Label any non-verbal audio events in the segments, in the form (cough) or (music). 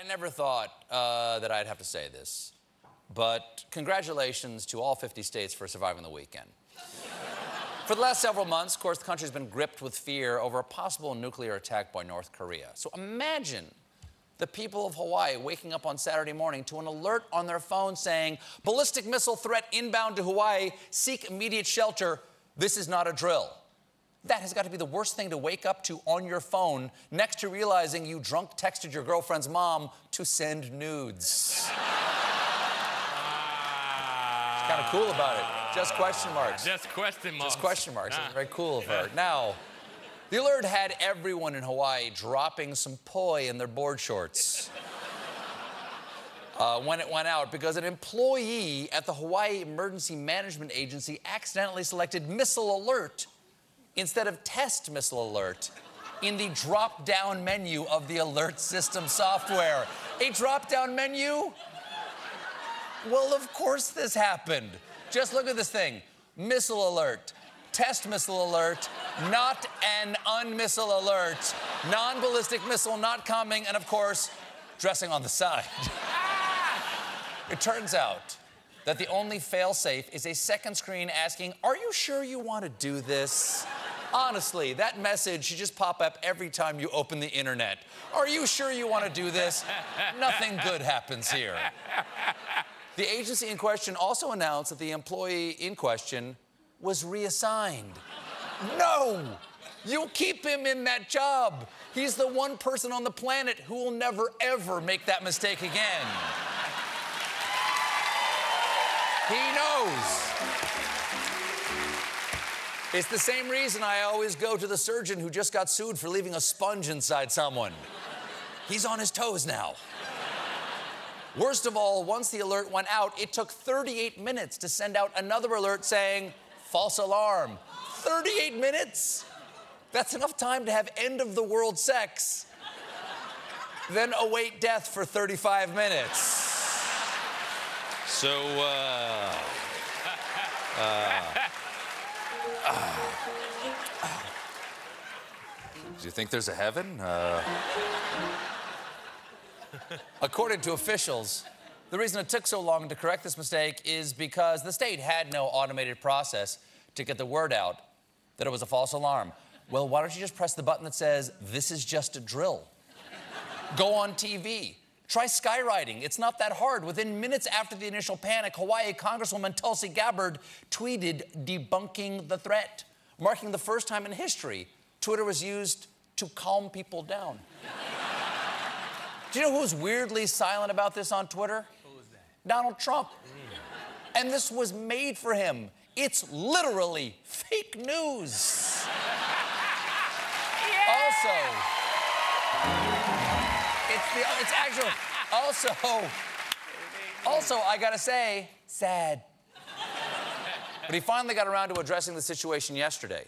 I never thought uh, that I'd have to say this, but congratulations to all 50 states for surviving the weekend. for the last several months, of course, the country's been gripped with fear over a possible nuclear attack by North Korea. So imagine the people of Hawaii waking up on Saturday morning to an alert on their phone saying, ballistic missile threat inbound to Hawaii, seek immediate shelter. This is not a drill. That has got to be the worst thing to wake up to on your phone next to realizing you drunk texted your girlfriend's mom to send nudes. She's kind of cool about it. Just question marks. Just question marks. Just question marks. It's very cool of her. Now, the alert had everyone in Hawaii dropping some poi in their board shorts. Uh, when it went out because an employee at the Hawaii Emergency Management Agency accidentally selected missile alert instead of test missile alert in the drop down menu of the alert system software. A drop down menu? Well, of course this happened. Just look at this thing missile alert, test missile alert, not an unmissile alert, non ballistic missile not coming, and of course, dressing on the side. (laughs) it turns out that the only failsafe is a second screen asking, Are you sure you want to do this? Honestly, that message should just pop up every time you open the internet. Are you sure you want to do this? Nothing good happens here. The agency in question also announced that the employee in question was reassigned. No! You keep him in that job. He's the one person on the planet who will never, ever make that mistake again. He knows. It's the same reason I always go to the surgeon who just got sued for leaving a sponge inside someone. He's on his toes now. Worst of all, once the alert went out, it took 38 minutes to send out another alert saying, false alarm. 38 minutes? That's enough time to have end of the world sex, then await death for 35 minutes. So, uh. (laughs) Uh. Do you think there's a heaven? Uh... According to officials, the reason it took so long to correct this mistake is because the state had no automated process to get the word out that it was a false alarm. Well, why don't you just press the button that says, This is just a drill? Go on TV. Try skywriting. It's not that hard. Within minutes after the initial panic, Hawaii Congresswoman Tulsi Gabbard tweeted debunking the threat, marking the first time in history Twitter was used to calm people down. Do you know who's weirdly silent about this on Twitter? Who is that? Donald Trump. Mm. And this was made for him. It's literally fake news. (laughs) yeah! Also, it's the it's actual. Also, also I gotta say, sad. But he finally got around to addressing the situation yesterday.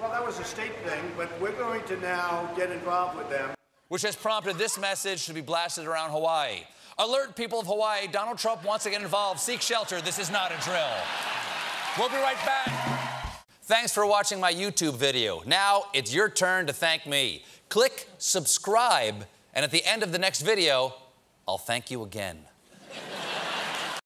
Well, that was a state thing, but we're going to now get involved with them. Which has prompted this message to be blasted around Hawaii. Alert people of Hawaii, Donald Trump wants to get involved. Seek shelter. This is not a drill. We'll be right back. Thanks for watching my YouTube video. Now it's your turn to thank me. Click subscribe, and at the end of the next video, I'll thank you again.